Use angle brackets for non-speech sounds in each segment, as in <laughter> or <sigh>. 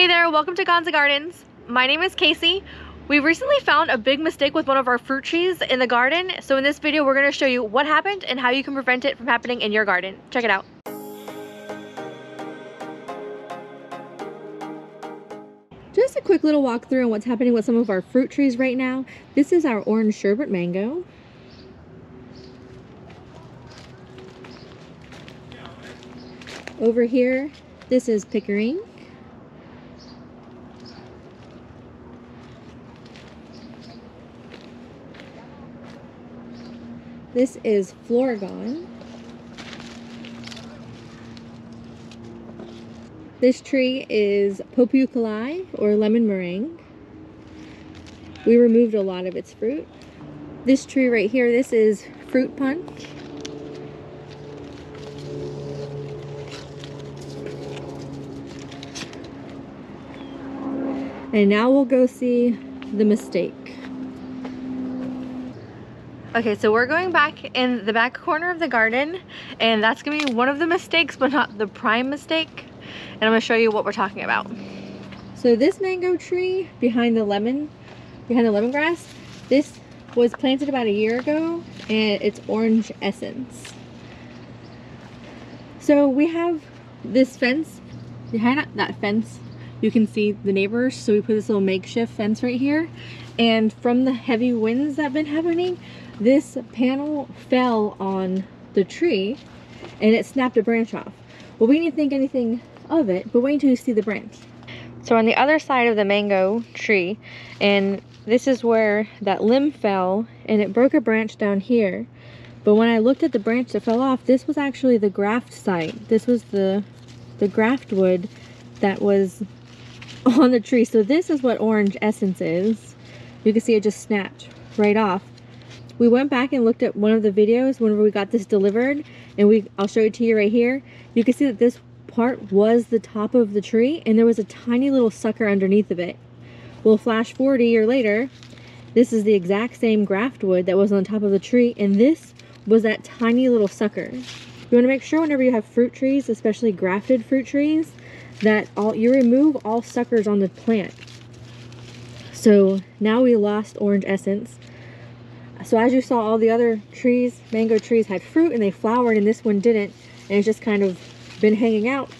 Hey there, welcome to Gonza Gardens. My name is Casey. We recently found a big mistake with one of our fruit trees in the garden. So in this video, we're gonna show you what happened and how you can prevent it from happening in your garden. Check it out. Just a quick little walkthrough on what's happening with some of our fruit trees right now. This is our orange sherbet mango. Over here, this is pickering. This is Florigon. This tree is Po Pyu Kalay or lemon meringue. We removed a lot of its fruit. This tree right here, this is fruit punch. And now we'll go see the mistake. Okay, so we're going back in the back corner of the garden and that's gonna be one of the mistakes, but not the prime mistake. And I'm gonna show you what we're talking about. So this mango tree behind the lemon, behind the lemongrass, this was planted about a year ago and it's orange essence. So we have this fence, behind that fence you can see the neighbors so we put this little makeshift fence right here and from the heavy winds that have been happening this panel fell on the tree and it snapped a branch off well we didn't think anything of it but wait until you see the branch so on the other side of the mango tree and this is where that limb fell and it broke a branch down here but when I looked at the branch that fell off this was actually the graft site this was the the graft wood that was <laughs> on the tree. So this is what orange essence is. You can see it just snapped right off. We went back and looked at one of the videos whenever we got this delivered and we I'll show it to you right here. You can see that this part was the top of the tree and there was a tiny little sucker underneath of it. We'll flash forward a year later. This is the exact same graft wood that was on top of the tree and this was that tiny little sucker. You want to make sure whenever you have fruit trees, especially grafted fruit trees, that all you remove all suckers on the plant. So now we lost orange essence. So as you saw, all the other trees, mango trees had fruit and they flowered and this one didn't. And it's just kind of been hanging out.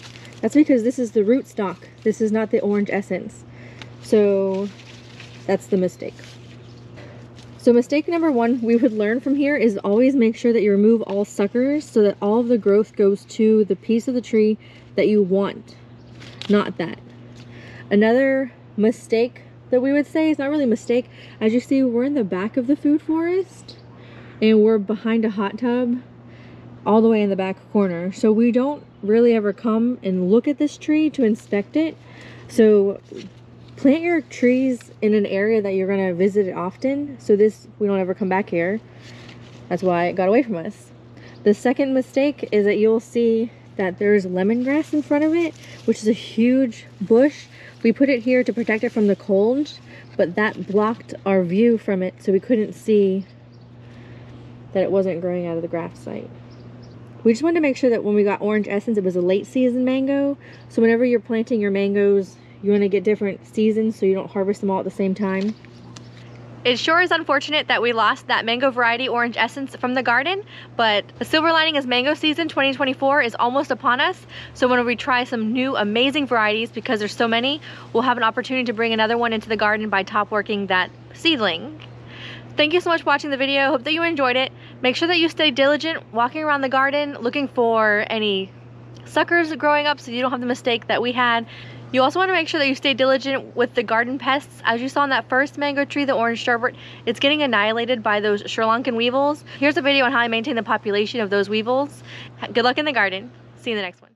That's because this is the root stock. This is not the orange essence. So that's the mistake. So mistake number one we would learn from here is always make sure that you remove all suckers so that all of the growth goes to the piece of the tree that you want not that. Another mistake that we would say is not really a mistake. As you see, we're in the back of the food forest and we're behind a hot tub all the way in the back corner. So we don't really ever come and look at this tree to inspect it. So plant your trees in an area that you're gonna visit it often. So this, we don't ever come back here. That's why it got away from us. The second mistake is that you'll see that there's lemongrass in front of it, which is a huge bush. We put it here to protect it from the cold, but that blocked our view from it, so we couldn't see that it wasn't growing out of the graft site. We just wanted to make sure that when we got orange essence, it was a late season mango. So whenever you're planting your mangoes, you want to get different seasons so you don't harvest them all at the same time. It sure is unfortunate that we lost that mango variety orange essence from the garden, but the silver lining is mango season 2024 is almost upon us. So when we try some new amazing varieties, because there's so many, we'll have an opportunity to bring another one into the garden by top working that seedling. Thank you so much for watching the video. Hope that you enjoyed it. Make sure that you stay diligent walking around the garden looking for any suckers growing up so you don't have the mistake that we had. You also want to make sure that you stay diligent with the garden pests. As you saw in that first mango tree, the orange sherbet, it's getting annihilated by those Sri Lankan weevils. Here's a video on how I maintain the population of those weevils. Good luck in the garden. See you in the next one.